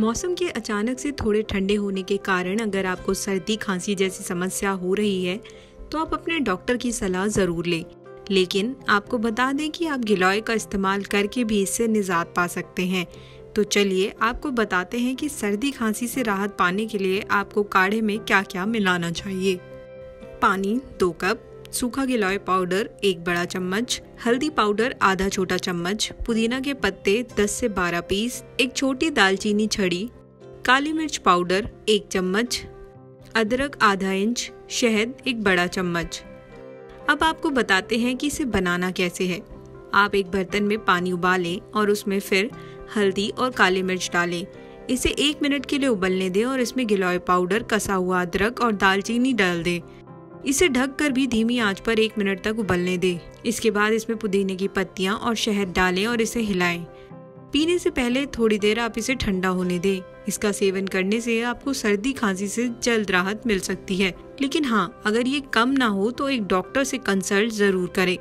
मौसम के अचानक से थोड़े ठंडे होने के कारण अगर आपको सर्दी, खांसी जैसी समस्या हो रही है तो आप अपने डॉक्टर की सलाह ज़रूर लें। लेकिन आपको बता दें कि आप गिलोय का इस्तेमाल करके भी इससे निजात पा सकते हैं। तो चलिए आपको बताते हैं कि सर्दी, खांसी से राहत पाने के लिए आपको काढ़े में क्या क्या मिलाना चाहिए। पानी दो कप सूखा गिलोय पाउडर, एक बड़ा चम्मच, हल्दी पाउडर, आधा छोटा चम्मच, पुदीना के पत्ते 10 से 12 पीस, एक छोटी दालचीनी छड़ी, काली मिर्च पाउडर, एक चम्मच, अदरक आधा इंच, शहद, एक बड़ा चम्मच। अब आपको बताते हैं कि इसे बनाना कैसे है। आप एक बर्तन में पानी उबालें और उसमें फिर हल्दी और काली मिर्च डालें। इसे एक मिनट के लिए उबलने दें और इसमें गिलोय पाउडर, कसा हुआ अदरक और दालचीनी डाल दें। इसे ढक कर भी धीमी आँच पर एक मिनट तक उबलने दें। इसके बाद इसमें पुदीने की पत्तियाँ और शहद डालें और इसे हिलाएँ। पीने से पहले थोड़ी देर आप इसे ठंडा होने दें। इसका सेवन करने से आपको सर्दी खांसी से जल्द राहत मिल सकती है। लेकिन हाँ अगर ये कम ना हो तो एक डॉक्टर से कंसल्ट ज़रूर करें।